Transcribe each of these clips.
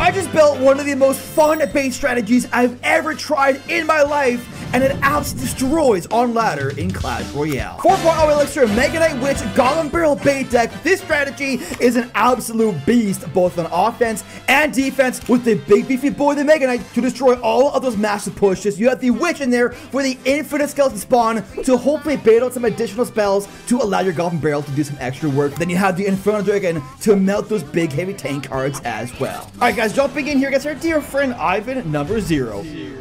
I just built one of the most fun bait strategies I've ever tried in my life, and it absolutely destroys on ladder in Clash Royale. 4.0 Elixir Mega Knight Witch Goblin Barrel bait deck. This strategy is an absolute beast, both on offense and defense, with the big beefy boy, the Mega Knight, to destroy all of those massive pushes. You have the Witch in there for the infinite skeleton spawn to hopefully bait out some additional spells to allow your Goblin Barrel to do some extra work. Then you have the Inferno Dragon to melt those big heavy tank cards as well. All right, guys, jumping in here gets our dear friend Ivan, number zero. Inferno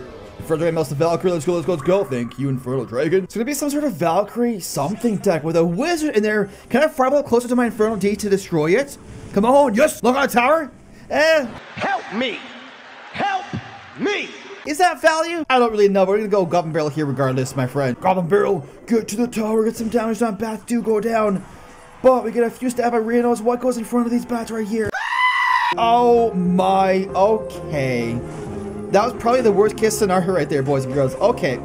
Dragon melts the Valkyrie. Let's go, let's go, let's go. Thank you, Infernal Dragon. It's gonna be some sort of Valkyrie something deck with a wizard in there. Can I fire a little closer to my Infernal D to destroy it? Come on, yes, look on the tower. Eh, Help me! Help me! Is that value? I don't really know. We're gonna go Goblin Barrel here regardless, my friend. Goblin Barrel, get to the tower, get some damage on bats do go down. But we get a few Stabarinos. What goes in front of these bats right here? Oh my, okay. That was probably the worst case scenario right there, boys and girls. Okay.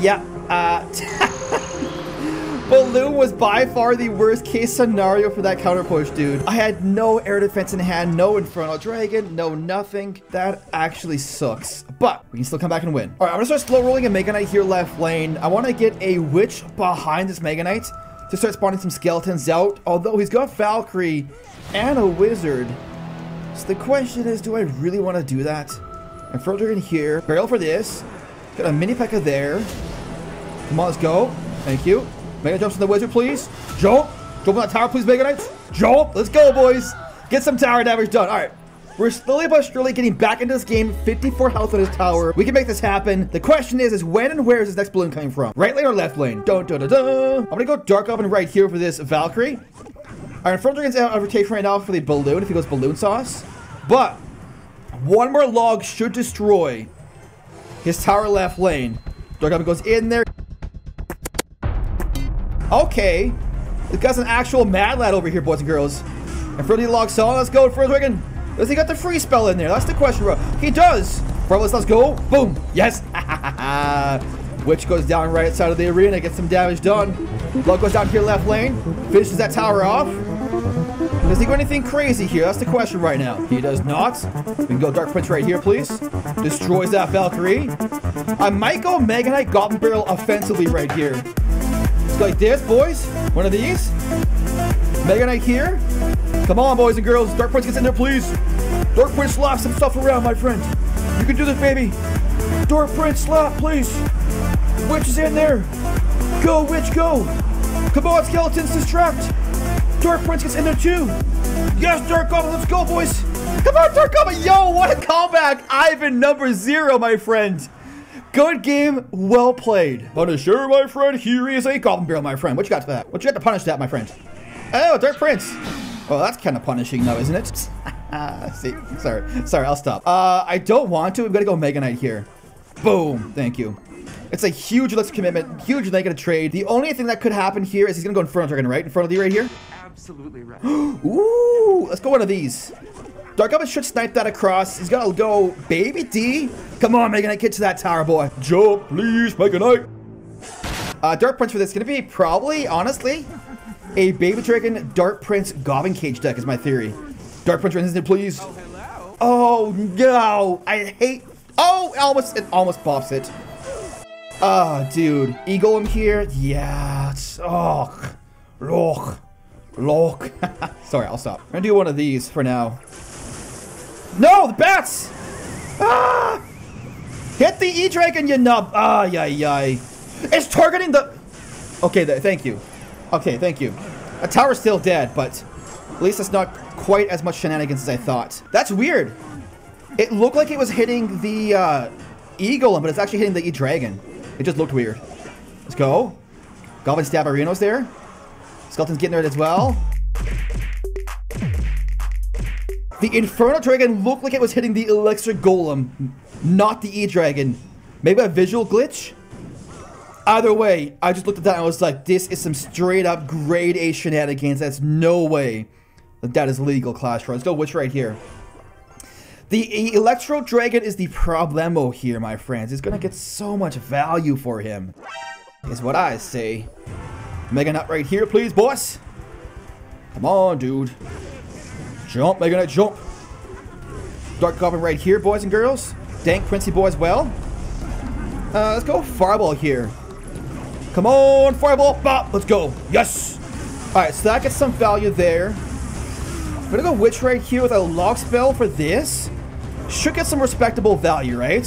Yeah, uh... Balloon was by far the worst case scenario for that counter push, dude. I had no air defense in hand, no Infernal Dragon, no nothing. That actually sucks. But we can still come back and win. All right, I'm gonna start slow rolling a Mega Knight here left lane. I want to get a Witch behind this Mega Knight to start spawning some skeletons out. Although he's got Valkyrie and a Wizard. So the question is, do I really want to do that? Infernal in here. Barrel for this. Got a Mini P.E.K.K.A there. Come on, let's go. Thank you. Mega jumps on the wizard, please. Jump. Jump on that tower, please, Mega Knights. Jump. Let's go, boys. Get some tower damage done. All right. We're slowly but surely getting back into this game. 54 health on his tower. We can make this happen. The question is, is when and where is this next balloon coming from? Right lane or left lane? Dun, dun, dun, dun. I'm gonna go Dark Oven right here for this Valkyrie. All right, Front Dragon's out of rotation right now for the balloon if he goes balloon sauce. But one more log should destroy his tower left lane. Oven goes in there. Okay. This guy's an actual mad lad over here, boys and girls. And for logs on. let's go Dragon. Does he got the free spell in there? That's the question, bro. He does. Bro, let's, let's go. Boom. Yes. Witch goes down right outside of the arena, gets some damage done. Log goes down here left lane, finishes that tower off. Does he go anything crazy here? That's the question right now. He does not. We can go Dark Prince right here, please. Destroys that Valkyrie. I might go Mega Knight Goblin Barrel offensively right here. Let's like this, boys. One of these. Mega Knight here. Come on, boys and girls. Dark Prince gets in there, please. Dark Prince slap some stuff around, my friend. You can do this, baby. Dark Prince slap, please. Witch is in there. Go, Witch, go. Come on, Skeletons, distract. Dark Prince gets in there, too. Yes, Dark Goblin, let's go, boys. Come on, Dark Goblin. Yo, what a comeback. Ivan number zero, my friend. Good game, well played. Punisher, my friend. Here is a Goblin Barrel, my friend. What you got for that? What you got to punish that, my friend? Oh, Dark Prince. Oh, that's kind of punishing, though, isn't it? See, sorry, sorry, I'll stop. Uh, I don't want to. I'm gonna go Mega Knight here. Boom. Thank you. It's a huge looks commitment, huge negative trade. The only thing that could happen here is he's gonna go Inferno Dragon, right? In front of you right here. Absolutely right. Ooh, let's go one of these. Dark Oven should snipe that across. He's gotta go Baby D. Come on, Mega Knight, get to that tower, boy. Jump, please, Mega Knight. Uh, Dark Prince for this is gonna be probably, honestly, a Baby Dragon Dark Prince Goblin Cage deck is my theory. Dark Prince runs in, please. Oh no, I hate. Oh, almost it almost pops it. Oh, dude, Eagle him here. Yeah. Oh, look, look. Sorry, I'll stop. I'm gonna do one of these for now. No, the bats! Ah! Hit the E-Dragon, you nub! Ah, yay, yay. It's targeting the... Okay, th thank you. Okay, thank you. A tower's still dead, but at least it's not quite as much shenanigans as I thought. That's weird. It looked like it was hitting the uh, E-Golem, but it's actually hitting the E-Dragon. It just looked weird. Let's go. Goblin Stabarinos there. Skeleton's getting there as well. The Inferno Dragon looked like it was hitting the Elixir Golem, not the E-Dragon. Maybe a visual glitch? Either way, I just looked at that and I was like, this is some straight up grade A shenanigans. That's no way that that is legal, Clash Royale. Let's go Witch right here. The Electro Dragon is the problemo here, my friends. It's gonna get so much value for him, is what I say. Mega Knight right here, please, boss. Come on, dude. Jump, Mega Knight, jump. Dark Goblin right here, boys and girls. Dank Princey boy as well. Uh, let's go Fireball here. Come on, Fireball. Bop. Let's go. Yes. All right, so that gets some value there. I'm gonna go Witch right here with a Log spell for this. Should get some respectable value, right?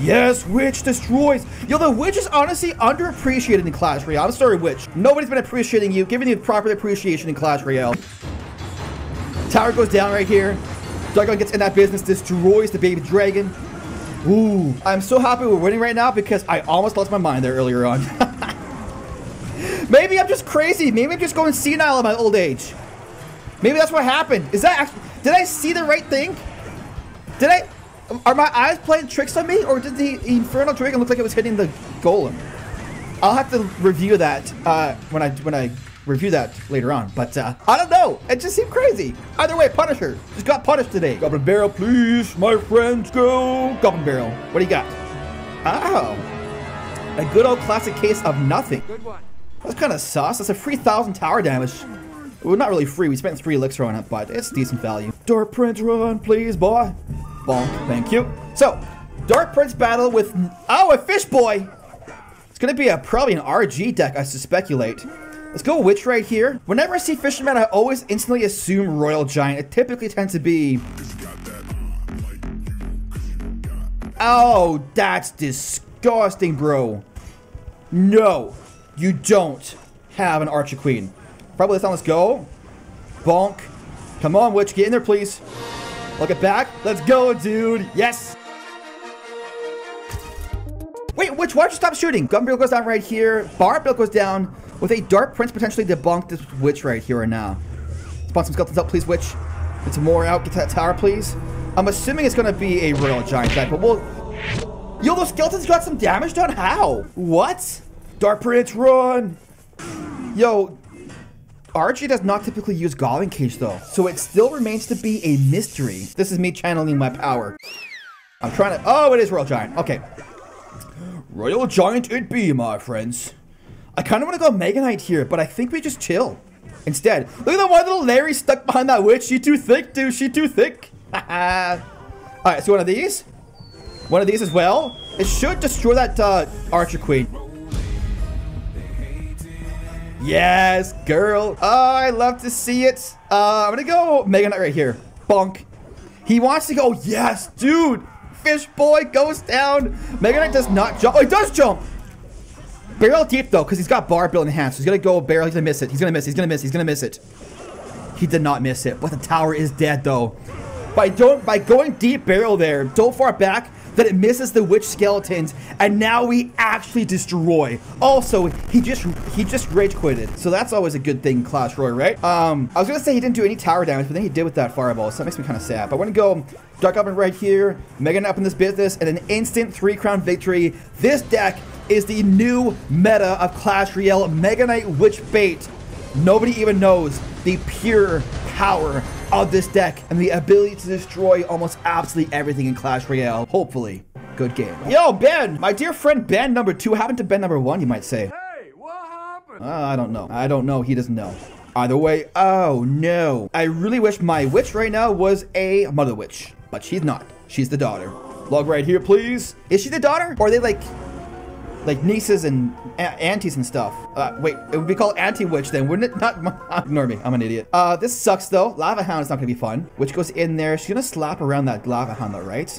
Yes, Witch destroys. Yo, the Witch is honestly underappreciated in Clash Royale. I'm sorry, Witch. Nobody's been appreciating you, giving you proper appreciation in Clash Royale. Tower goes down right here. Dragon gets in that business, destroys the baby dragon. Ooh, I'm so happy we're winning right now because I almost lost my mind there earlier on. Maybe I'm just crazy. Maybe I'm just going senile in my old age. Maybe that's what happened. Is that actually, did I see the right thing? Did I, are my eyes playing tricks on me or did the Infernal Dragon look like it was hitting the Golem? I'll have to review that uh, when I when I review that later on. But uh, I don't know. It just seemed crazy. Either way, Punisher just got punished today. Goblin Barrel, please. My friends go. Goblin Barrel. What do you got? Oh. A good old classic case of nothing. Good one. That's kind of sus. That's a free thousand tower damage. Well, not really free. We spent three elixir on it, but it's decent value. Dark Prince run, please, boy. Bonk. Thank you. So, Dark Prince battle with... Oh, a Fish Boy! It's to be a probably an RG deck, I speculate. Let's go Witch right here. Whenever I see Fisherman, I always instantly assume Royal Giant. It typically tends to be... Oh, that's disgusting, bro. No, you don't have an Archer Queen. Probably this time, let's go. Bonk. Come on, Witch, get in there, please. Look it back. Let's go, dude. Yes. Wait, Witch, why'd you stop shooting? Gunbill goes down right here. Barbell goes down with a Dark Prince potentially debunk this Witch right here and now. Spawn some skeletons up, please, Witch. Some more out. Get to that tower, please. I'm assuming it's going to be a Royal Giant deck, but we'll... Yo, those skeletons got some damage done? How? What? Dark Prince, run! Yo, Archie does not typically use Goblin Cage though, so it still remains to be a mystery. This is me channeling my power. I'm trying to- Oh, it is Royal Giant. Okay. Royal Giant it be, my friends. I kind of want to go Mega Knight here, but I think we just chill. Instead, look at that one little Larry stuck behind that witch. She too thick, dude. She too thick. Alright, so one of these. One of these as well. It should destroy that uh, Archer Queen. Yes, girl. Oh, I love to see it. Uh, I'm gonna go Mega Knight right here. Bonk. He wants to go. Yes, dude. Fish boy goes down. Mega Knight does not jump. Oh, he does jump. Barrel deep though, because he's got bar built in hand. So he's gonna go barrel. He's gonna miss it. He's gonna miss. He's gonna miss. He's gonna miss it. He did not miss it. But the tower is dead though. By don't by going deep barrel there, so far back that it misses the witch skeletons, and now we actually destroy. Also, he just he just rage quitted, so that's always a good thing, Clash Roy, right? Um, I was gonna say he didn't do any tower damage, but then he did with that fireball, so that makes me kind of sad. But I want to go Dark Goblin right here, Mega Knight up in this business, and an instant three crown victory. This deck is the new meta of Clash Royale, Mega Knight Witch Bait. Nobody even knows the pure power of this deck and the ability to destroy almost absolutely everything in Clash Royale. Hopefully, good game. Yo, Ben, my dear friend Ben number two happened to Ben number one, you might say. Hey, what happened? Uh, I don't know. I don't know. He doesn't know. Either way, oh no. I really wish my witch right now was a mother witch, but she's not. She's the daughter. Log right here, please. Is she the daughter? Or are they like like nieces and aunties and stuff. Uh, wait, it would be called anti-witch then, wouldn't it? Not, ignore me, I'm an idiot. Uh, this sucks though. Lava Hound is not gonna be fun. Witch goes in there. She's gonna slap around that Lava Hound though, right?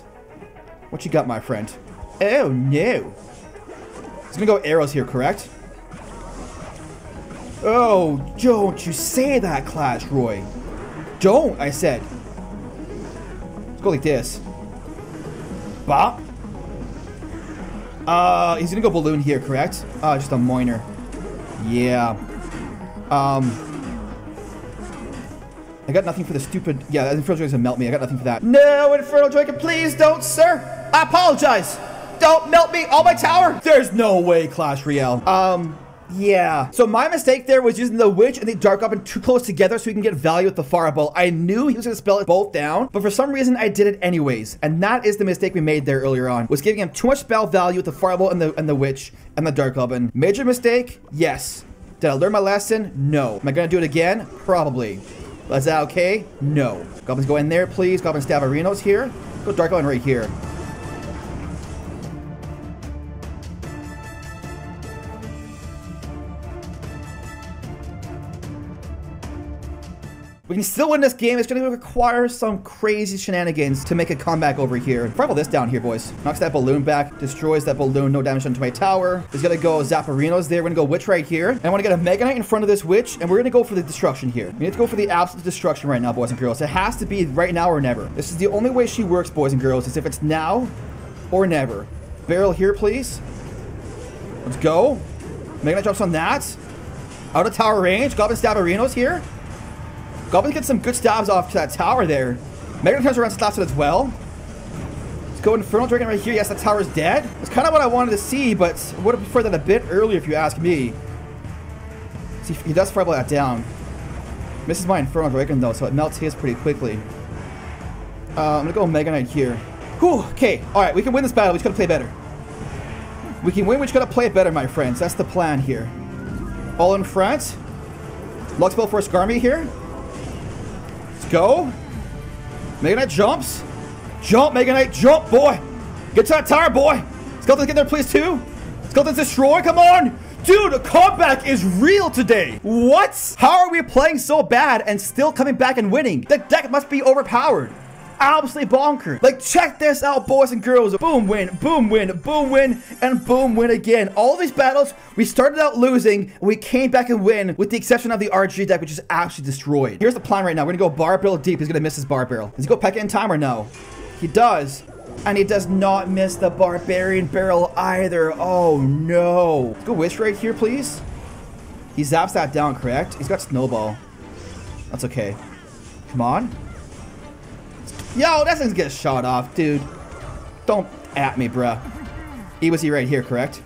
What you got, my friend? Oh no. He's gonna go arrows here, correct? Oh, don't you say that, Clash Roy. Don't, I said. Let's go like this. Bop. Uh, he's gonna go balloon here, correct? Uh, just a minor. Yeah. Um. I got nothing for the stupid. Yeah, Infernal Dragon's gonna melt me. I got nothing for that. No, Infernal Dragon, please don't, sir. I apologize. Don't melt me on my tower. There's no way, Clash Royale. Um. Yeah. So my mistake there was using the Witch and the Dark Goblin too close together so we can get value with the Fireball. I knew he was going to spell it both down, but for some reason I did it anyways. And that is the mistake we made there earlier on, was giving him too much spell value with the Fireball and the, and the Witch and the Dark Goblin. Major mistake? Yes. Did I learn my lesson? No. Am I going to do it again? Probably. Is that okay? No. Goblins go in there, please. Goblin Stabarinos here. Go Dark Line right here. We can still win this game. It's going to require some crazy shenanigans to make a comeback over here. Fireball this down here, boys. Knocks that balloon back. Destroys that balloon. No damage onto my tower. He's going to go Zapparinos there. We're going to go Witch right here. And I want to get a Mega Knight in front of this Witch. And we're going to go for the destruction here. We need to go for the absolute destruction right now, boys and girls. It has to be right now or never. This is the only way she works, boys and girls, is if it's now or never. Barrel here, please. Let's go. Mega Knight jumps on that. Out of tower range. Goblin Stabarinos here. Goblin gets some good stabs off to that tower there. Mega turns around slaps it as well. Let's go Infernal Dragon right here. Yes, that tower's dead. That's kind of what I wanted to see, but would have preferred that a bit earlier if you ask me. See, he does fireball that down. Misses my Infernal Dragon though, so it melts his pretty quickly. Uh, I'm gonna go Mega Knight here. Whew, okay, alright, we can win this battle, we just gotta play better. We can win, we just gotta play better, my friends. That's the plan here. All in front. Luxbell for Skarmy here go. Mega Knight jumps. Jump, Mega Knight, jump, boy. Get to that tower, boy. Skeletons get there, please, too. Skeletons destroy, come on. Dude, comeback is real today. What? How are we playing so bad and still coming back and winning? The deck must be overpowered absolutely bonkers. Like, check this out, boys and girls. Boom win, boom win, boom win, and boom win again. All these battles, we started out losing, we came back and win, with the exception of the RG deck, which is actually destroyed. Here's the plan right now. We're gonna go bar barrel deep. He's gonna miss his bar barrel. Does he go Pekka in time or no? He does. And he does not miss the Barbarian Barrel either. Oh, no. Let's go Wish right here, please. He zaps that down, correct? He's got Snowball. That's okay. Come on. Yo, that thing's getting shot off, dude. Don't at me, bruh. He was he right here, correct?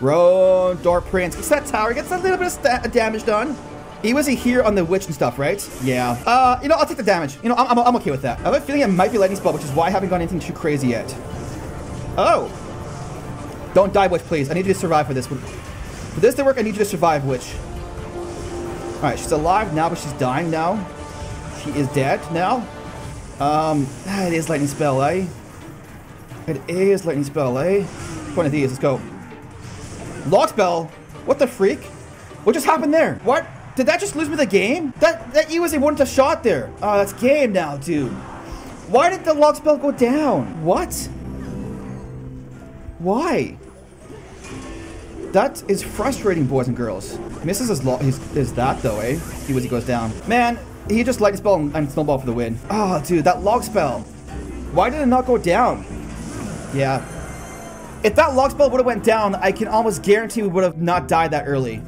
Road, Door Prince. Gets that tower. Gets a little bit of damage done. He was he here on the witch and stuff, right? Yeah. Uh, you know, I'll take the damage. You know, I'm, I'm, I'm okay with that. I have a feeling it might be lightning spell, which is why I haven't gone anything too crazy yet. Oh. Don't die, witch, please. I need you to survive for this. For this to work, I need you to survive, witch. All right, she's alive now, but she's dying now. She is dead now. Um, it is lightning spell, eh? It is lightning spell, eh? One of these, let's go. Log spell? What the freak? What just happened there? What? Did that just lose me the game? That that you was a one to shot there. Oh, that's game now, dude. Why did the log spell go down? What? Why? That is frustrating, boys and girls. Misses his, his, his that though, eh? He was he goes down. Man, he just lightning spell and snowball for the win. Oh, dude, that log spell. Why did it not go down? Yeah. If that log spell would have went down, I can almost guarantee we would have not died that early.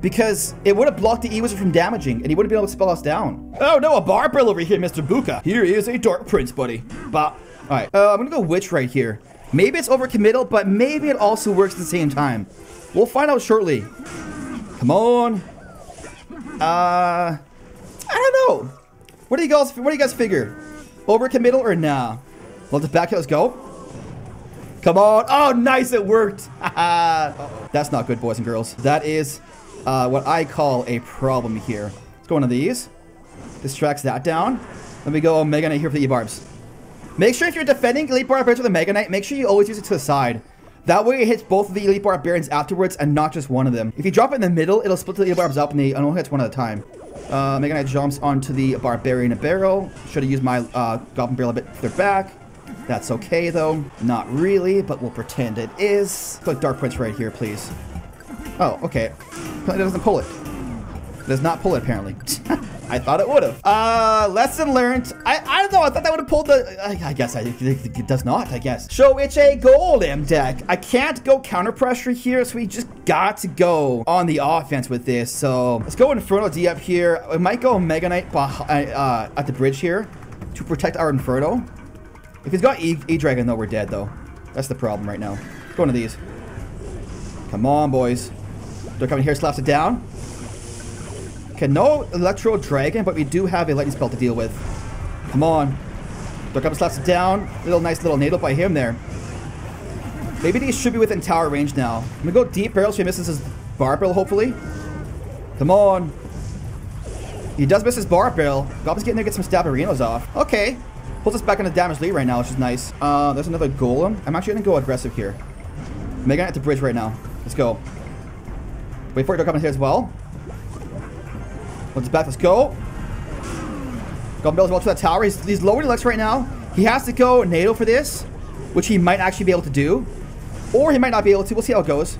Because it would have blocked the E-Wizard from damaging, and he wouldn't be able to spell us down. Oh no, a barbell over here, Mr. Buka. Here is a Dark Prince, buddy. Bah. Alright, uh, I'm gonna go Witch right here. Maybe it's overcommittal, but maybe it also works at the same time. We'll find out shortly. Come on. Uh... I don't know. What do you guys what do you guys figure? Overcommittal or nah? Let the back let's go. Come on. Oh, nice, it worked. That's not good, boys and girls. That is uh, what I call a problem here. Let's go of these. Distracts that down. Let me go Mega Knight here for the E-Barbs. Make sure if you're defending Elite Barbarians with a Mega Knight, make sure you always use it to the side. That way it hits both of the Elite Barbarians afterwards and not just one of them. If you drop it in the middle, it'll split the Elite Barbs up and they only hits one at a time. Uh, Mega Knight jumps onto the Barbarian Barrel. Should have used my uh, Goblin Barrel a bit further back. That's okay, though. Not really, but we'll pretend it is. Click Dark Prince right here, please. Oh, okay. It doesn't pull it. It does not pull it, apparently. I thought it would have. Uh, lesson learned. I, I don't know. I thought that would have pulled the... I, I guess I, it, it, does not, I guess. So it's a Golem deck. I can't go counter pressure here, so we just got to go on the offense with this. So let's go Inferno D up here. We might go Mega Knight behind, uh, at the bridge here to protect our Inferno. If he's got E-Dragon, though, we're dead, though. That's the problem right now. Go into these. Come on, boys. They're coming here, slaps it down. Okay, no Electro Dragon, but we do have a Lightning Spell to deal with. Come on. Dark Up slaps it down. Little nice little natal by him there. Maybe these should be within tower range now. I'm gonna go deep barrel so he misses his bar hopefully. Come on. He does miss his bar. Goblin's getting there to get some Stabarinos off. Okay. Pulls us back the damage lead right now, which is nice. Uh, there's another golem. I'm actually to go aggressive here. Mega at the bridge right now. Let's go. Wait for it to come in here as well. Let's back. Let's go. Builds well to that tower. He's, he's lowering Lex right now. He has to go NATO for this, which he might actually be able to do. Or he might not be able to. We'll see how it goes.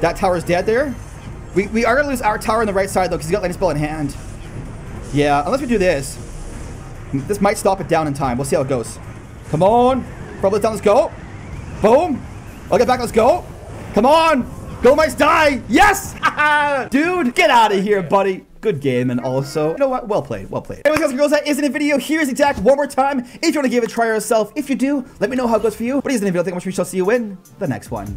That tower is dead there. We, we are going to lose our tower on the right side, though, because he's got lightning spell in hand. Yeah, unless we do this. This might stop it down in time. We'll see how it goes. Come on. Probably down. Let's go. Boom. I'll get back. Let's go. Come on. Go mice die. Yes. Dude, get out of here, buddy. Good game, and also, you know what? Well played, well played. Anyways, guys and girls, that is a video. Here's the attack one more time. If you want to give it a try yourself, if you do, let me know how it goes for you. But here's the video. Thank you much. We shall see you in the next one.